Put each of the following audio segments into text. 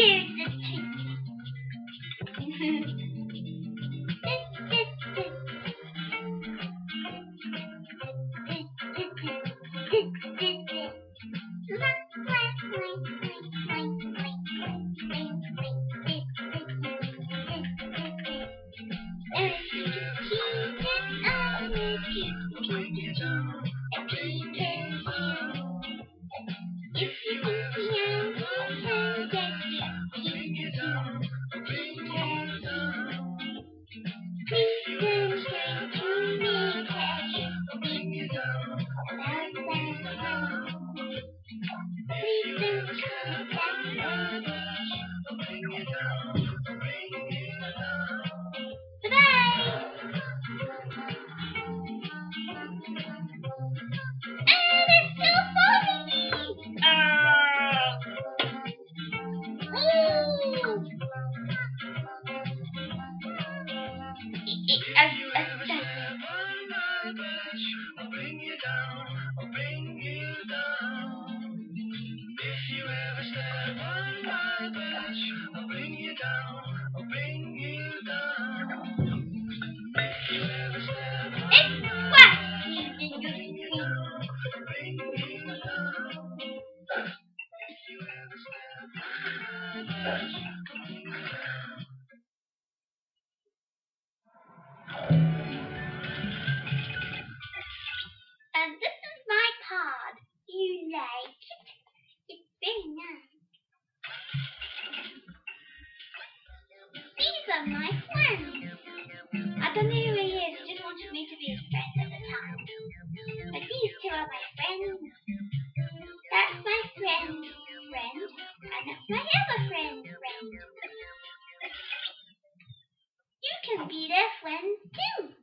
Here's Yeah. My friends. I don't know who he is. He just wanted me to be his friend at the time. But these two are my friends. That's my friend, friend. And that's my other friend, friend. You can be their friend too.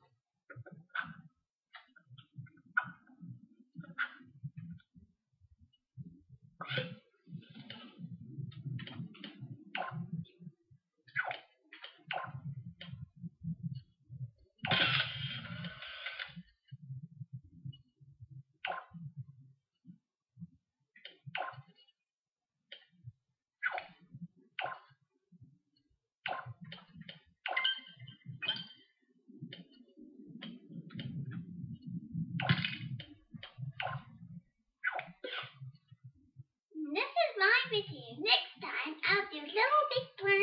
Is. Next time, I'll do Little Big with my